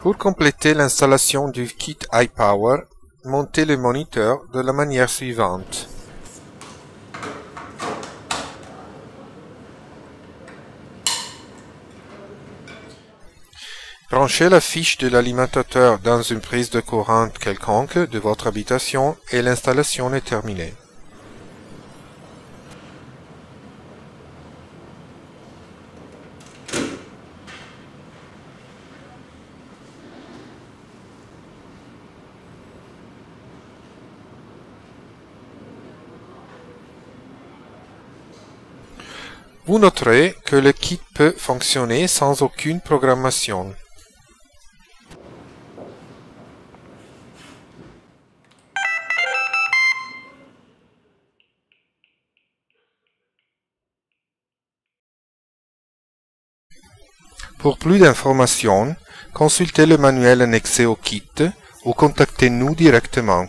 Pour compléter l'installation du kit iPower, montez le moniteur de la manière suivante. Branchez la fiche de l'alimentateur dans une prise de courant quelconque de votre habitation et l'installation est terminée. Vous noterez que le kit peut fonctionner sans aucune programmation. Pour plus d'informations, consultez le manuel annexé au kit ou contactez-nous directement.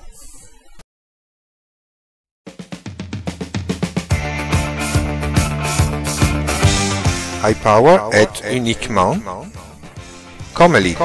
iPower est uniquement comme Elite.